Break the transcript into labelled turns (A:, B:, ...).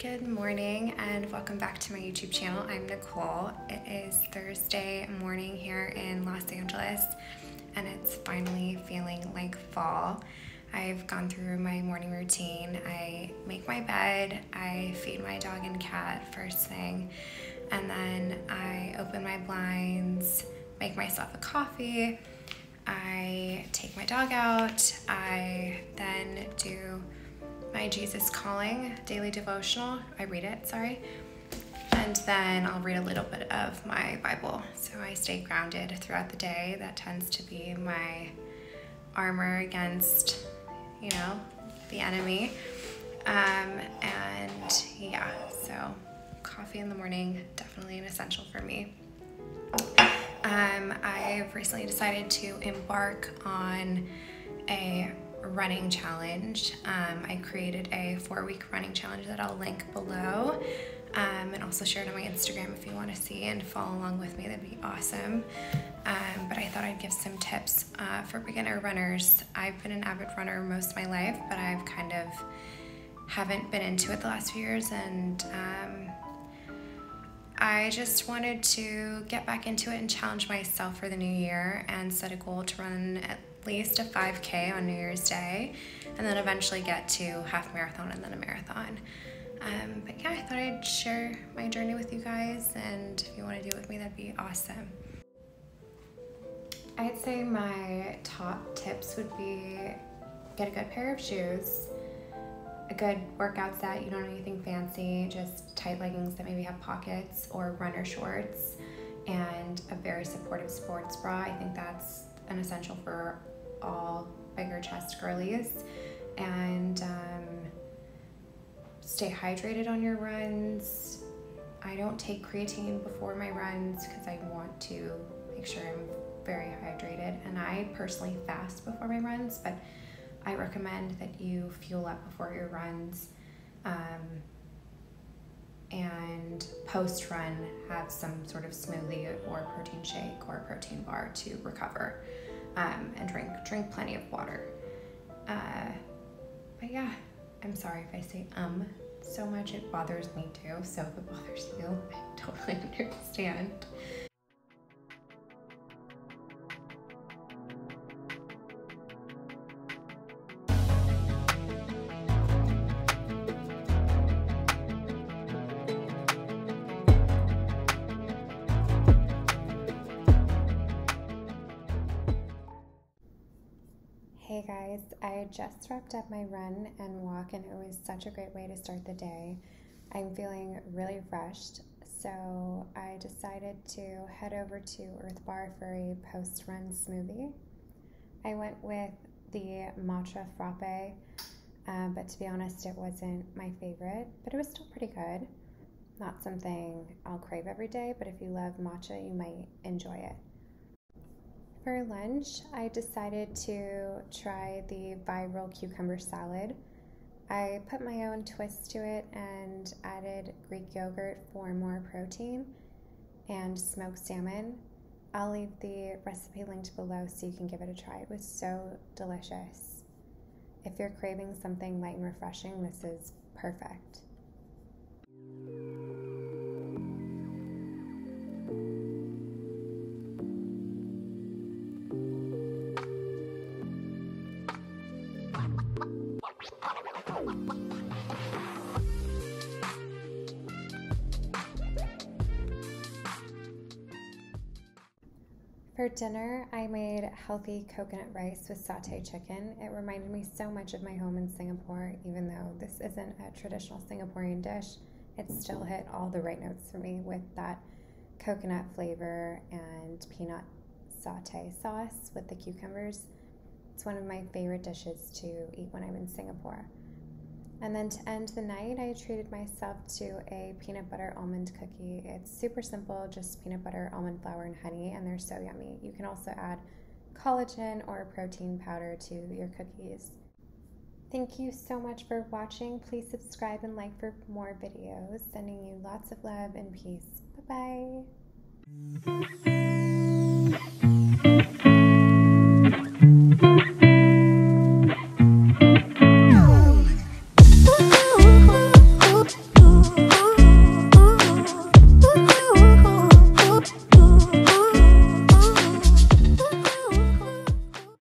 A: Good morning and welcome back to my YouTube channel. I'm Nicole. It is Thursday morning here in Los Angeles and it's finally feeling like fall. I've gone through my morning routine. I make my bed, I feed my dog and cat first thing, and then I open my blinds, make myself a coffee, I take my dog out, I then do my Jesus Calling daily devotional. I read it, sorry. And then I'll read a little bit of my Bible. So I stay grounded throughout the day. That tends to be my armor against, you know, the enemy. Um, and yeah, so coffee in the morning, definitely an essential for me. Um, I've recently decided to embark on a running challenge. Um, I created a four week running challenge that I'll link below um, and also share it on my Instagram if you want to see and follow along with me. That'd be awesome. Um, but I thought I'd give some tips uh, for beginner runners. I've been an avid runner most of my life, but I've kind of haven't been into it the last few years and um, I just wanted to get back into it and challenge myself for the new year and set a goal to run at least a 5K on New Year's Day, and then eventually get to half marathon and then a marathon. Um, but yeah, I thought I'd share my journey with you guys, and if you want to do it with me, that'd be awesome. I'd say my top tips would be get a good pair of shoes, a good workout set. You don't need anything fancy, just tight leggings that maybe have pockets or runner shorts, and a very supportive sports bra. I think that's an essential for all bigger chest girlies. And um, stay hydrated on your runs. I don't take creatine before my runs because I want to make sure I'm very hydrated. And I personally fast before my runs, but I recommend that you fuel up before your runs. Um, and post run have some sort of smoothie or protein shake or protein bar to recover um, and drink drink plenty of water. Uh, but yeah, I'm sorry if I say um so much. It bothers me too. So if it bothers you, I totally understand. Hey guys, I just wrapped up my run and walk, and it was such a great way to start the day. I'm feeling really refreshed, so I decided to head over to Earth Bar for a post run smoothie. I went with the matcha frappe, uh, but to be honest, it wasn't my favorite, but it was still pretty good. Not something I'll crave every day, but if you love matcha, you might enjoy it. For lunch, I decided to try the viral cucumber salad. I put my own twist to it and added Greek yogurt for more protein and smoked salmon. I'll leave the recipe linked below so you can give it a try. It was so delicious. If you're craving something light and refreshing, this is perfect. For dinner, I made healthy coconut rice with sauteed chicken. It reminded me so much of my home in Singapore, even though this isn't a traditional Singaporean dish. It still hit all the right notes for me with that coconut flavor and peanut satay sauce with the cucumbers. It's one of my favorite dishes to eat when I'm in Singapore. And then to end the night, I treated myself to a peanut butter almond cookie. It's super simple, just peanut butter, almond flour, and honey, and they're so yummy. You can also add collagen or protein powder to your cookies. Thank you so much for watching. Please subscribe and like for more videos. Sending you lots of love and peace. Bye bye.